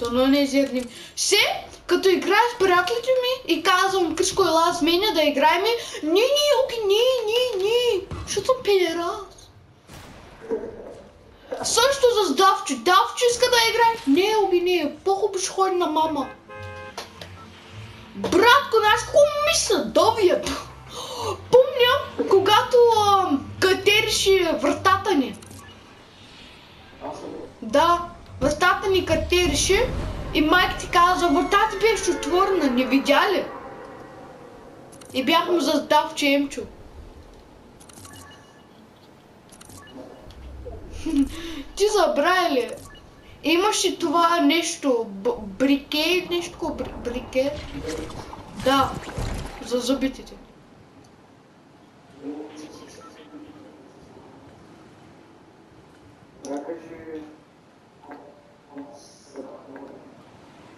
Дано не изяднем. Се, като играя с приятелите ми и казвам, Кришко, ела с мене да играем, не, не, оки, не, не, не, защото съм педерас. Също за Давчо. Давчо иска да играе. Не, оби, не, по-хубаво ще ходи на мама. Братко, знаеш какво мисля? Довият. Помня, когато а, катерише вратата ни. Да, вратата ни катерише и майка ти каза, вратата беше отворена, не видя ли? И бяхме за Давчо Емчо. Ти забравя ли? Имаше това нещо, б- брике, нещо такова, бр- брике. Да, за зъбите ти.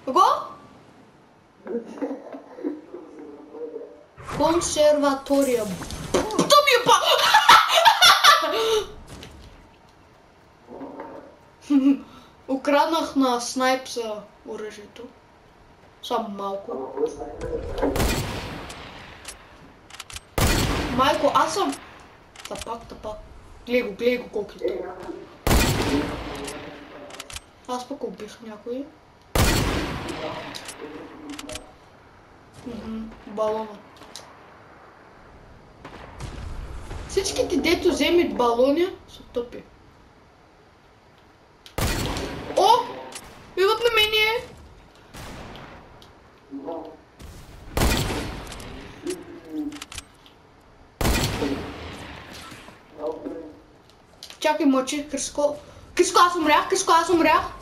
Какво? Консерватория. То ми е па... Украднах на снайпса оръжието. Само малко. Майко, аз съм... Тапак, тапак. Глей го, глей го колко е то. Аз пък убих някой. Балона. Всичките дето вземат балони са тъпи. О! Идват на мене! Чакай, мъчи, Криско. Криско, аз умрях, Криско, аз умрях.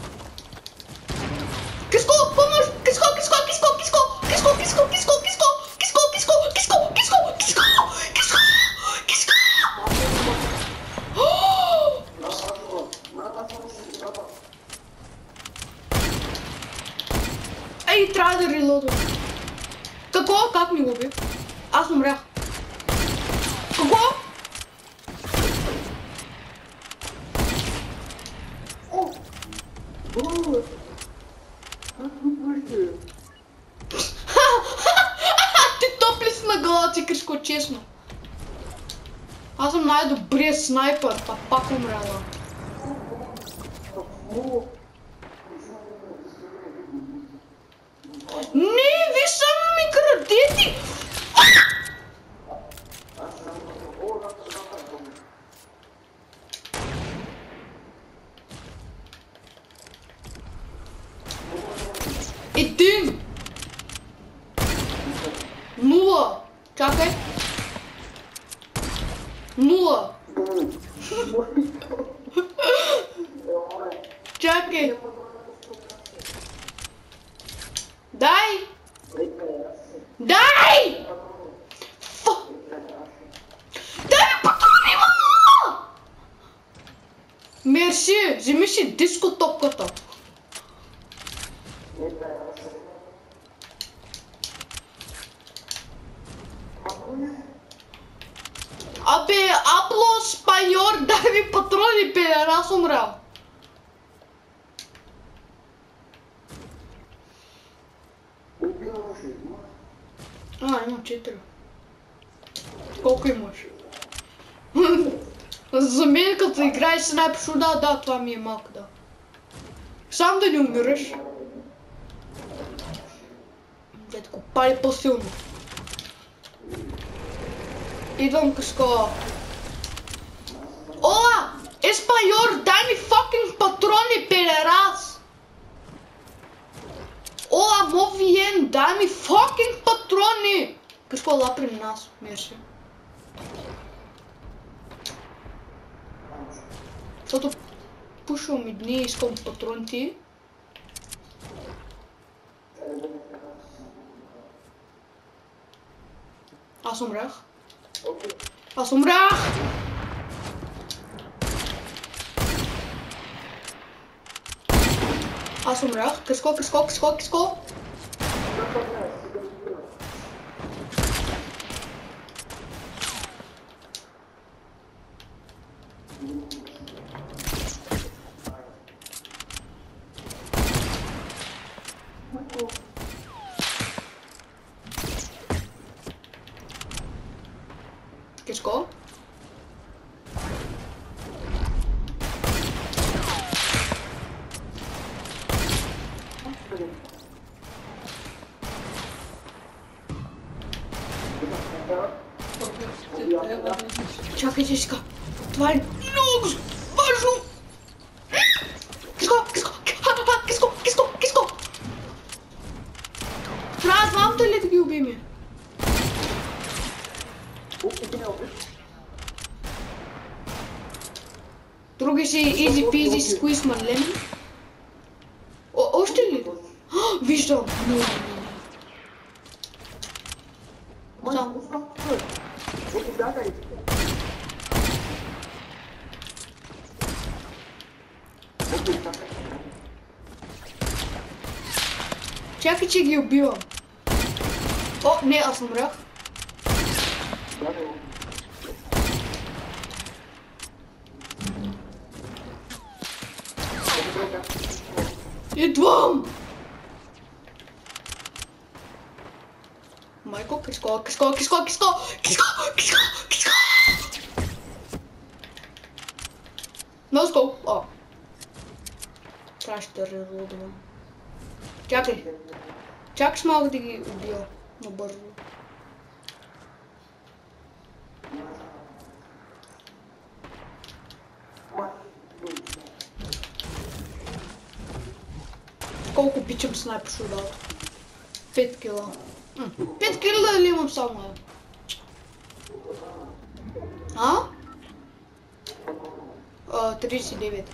Аз умрях. Какво? Ти топли си на глава си, Кришко, честно. Аз съм най-добрият снайпер, па пак умряла. Не, виж само ми крадете! Един! Нула! Чакай! Нула! Чакай! Дай! Дай! Фу! Дай ми патрони, мама! Мерси, вземи си диско топката. Абе, Аплос, Пайор, дай ми патрони, пелер, аз умрял. А, имам 4. Колко имаш? За мен като играеш с най-пишу, да, да, това ми е малко, да. Сам да не умираш. Дето го пали по-силно. Elon pescou. Olá! Espanhol, dá-me fucking patroni pelerás! Hola, move bien, dá-me fucking patrone! Pescou lá para nós, merci. Zato pušil mi дни, iskal patron patronti. Аз умрях. Asombrado. Asombrado. Cascou, cascou, cascou, cascou. Чакай, чешка. Това е много важно. Киско, киско, киско, киско, киско. Трябва двамата ли да ги убиме? Други ще easy peasy squeeze my lemon. О, още ли? А, Виждам. Не, не, не. Само. Чакай, че ги убивам. О, не, аз умрях. Идвам! Майко, киско, киско, киско, киско, киско, киско, киско! No scope. О. Трябваше да реролдвам. Чакай. Чакай с малко да ги убия. Набързо. Колко обичам снайпер шудаут? 5 кила. М, 5 кила ли имам само? А? А, 39.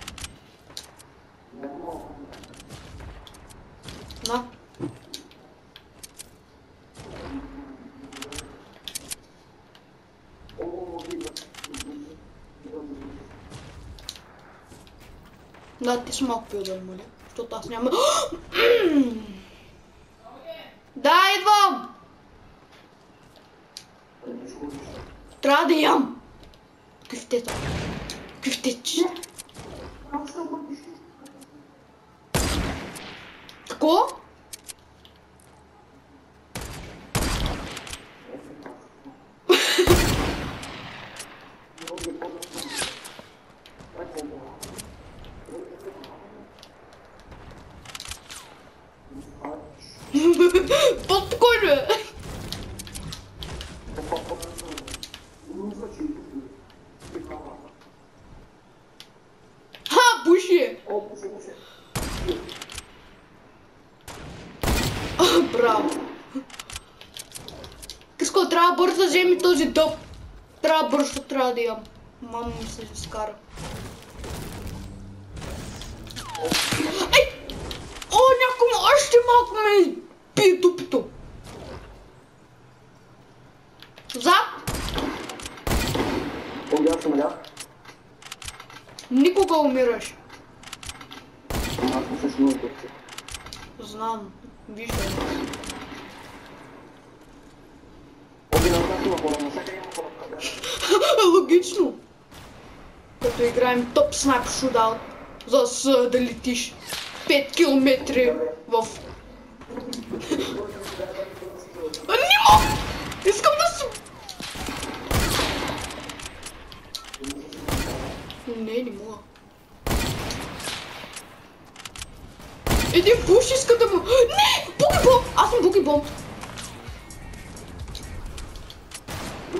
На. Ти си малко пил да моля, защото аз няма... Да, идвам! Трябва да ям! Кюфтета. Кюфтече. Какво? Да вземи този дъб. Трябва бързо, трябва да ям. Мама ми се скара. Ай! О, някой още малко ме пи дупито. Зад! О, аз съм ля. Никога умираш. Аз съм с много. Знам. Виждам. Логично. Като играем топ снайп шудаут, за да летиш 5 км в... Не мога! Искам да се... Не, не мога. Един пуш иска да му... Не! Буги бомб! Аз съм буги бомб! М.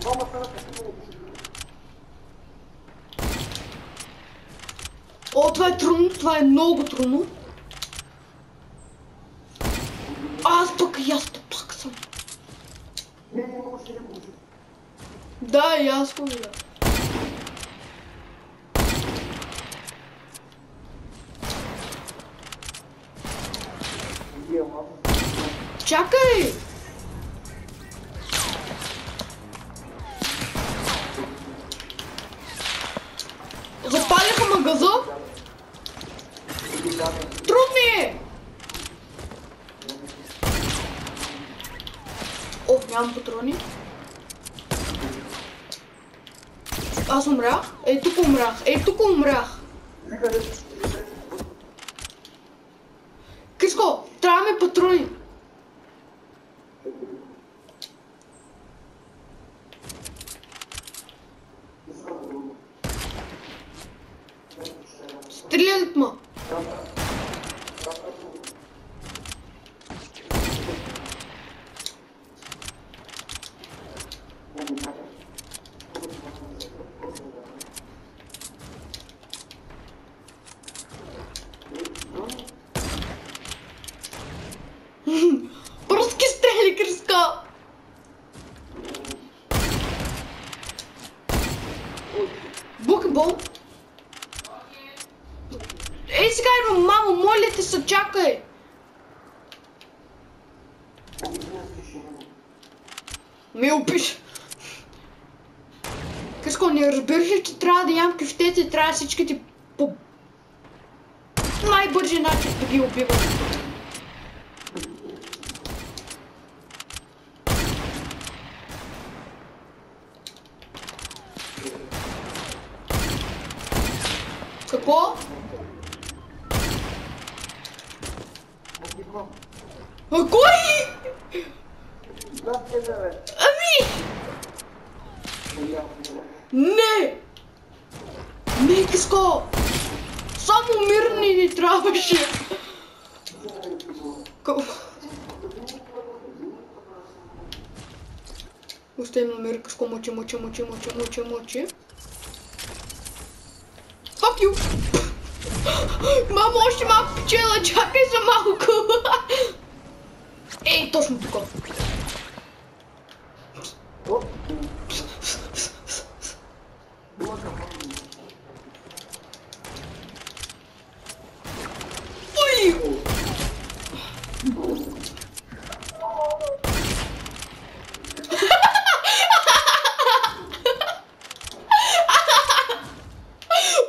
Двама са на такива. О, това е трудно, това е много трудно. Аз пък и аз пак съм. Да. Да, и аз го видя. Чакай! Запалиха магаза? Трудни е! О, нямам патрони. Аз умрях? Ей, тук умрях. Ей, тук умрях. Криско, трябва ми патрони. unutma. Ми опиш. Криско, не разбираш ли, че трябва да ям кюфтете и трябва всичките по най-бързия начин да ги убивам. Какво? А кой? Ами! Не! Не, Киско! Само мирни ни трябваше! Оставим на мир, Киско, мочи, мочи, мочи, мочи, мочи, мочи. Fuck you! Мамо, още малко пчела, чакай за малко! Ей, точно тук. Ой!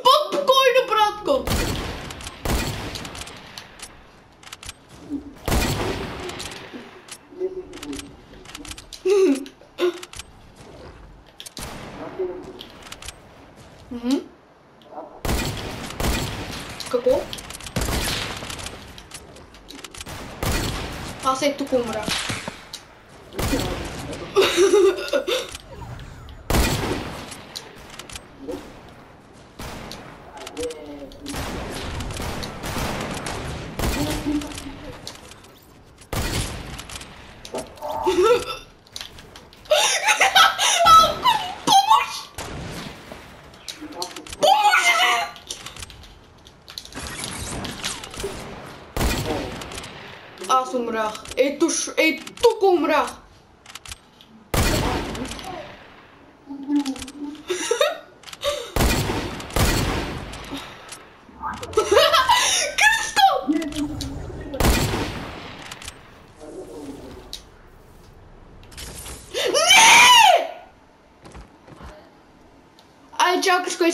По-спокойно, братко! Мгм. Какво? Аз е тук умра. Помощ! Помощ! Аз умрях. Ето, ш... е, тук умрях. Кръсто! Не! Ай, чао, Кръско,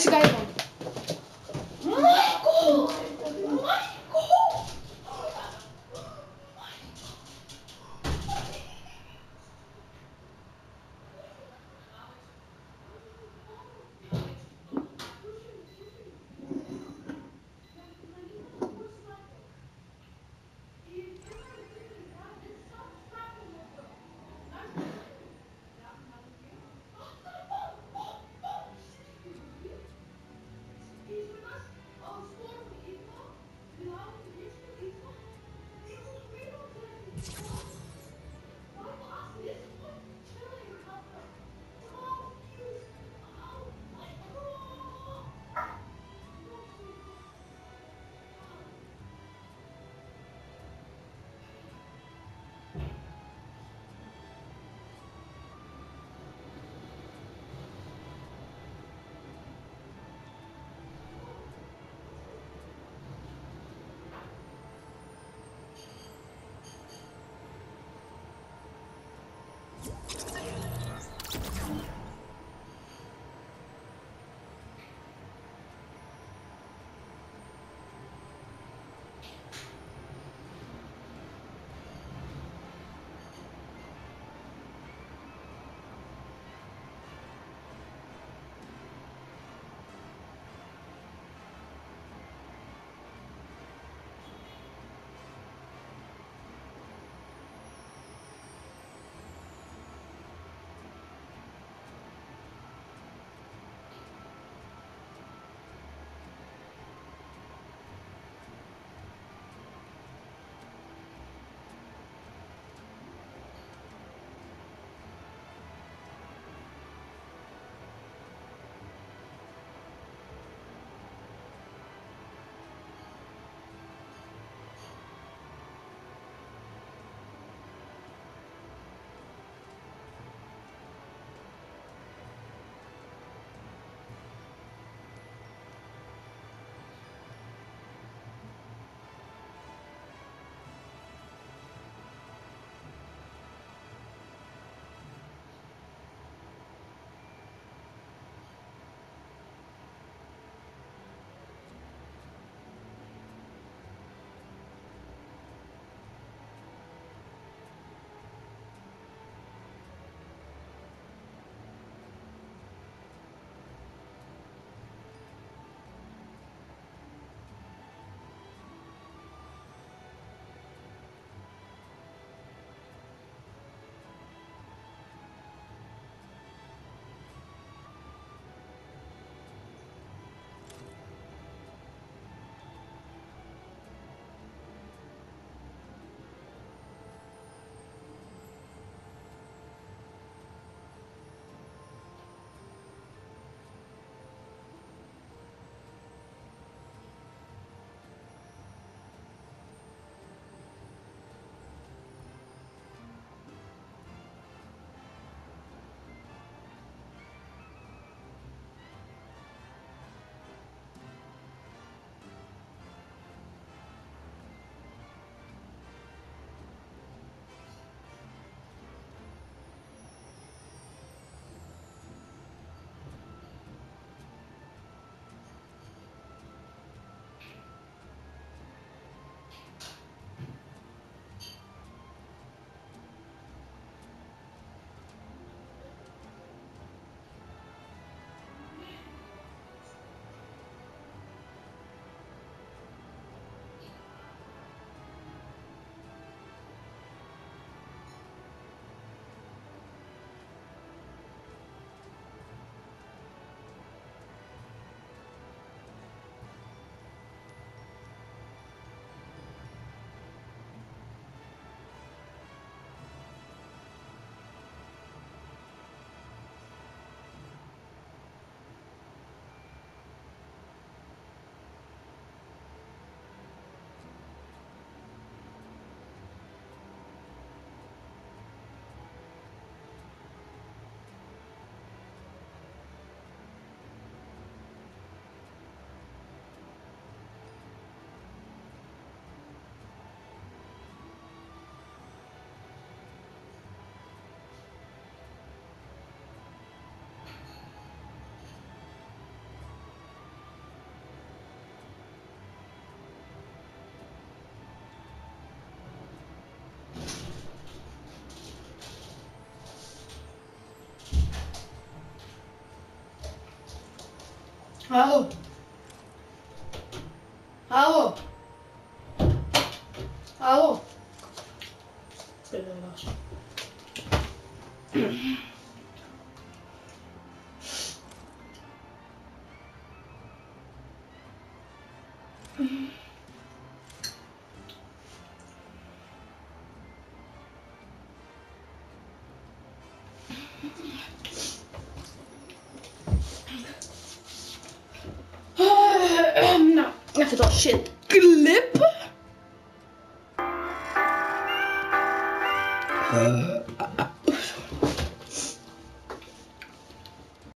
Alô? Alô? Alô? Perdão, eu acho.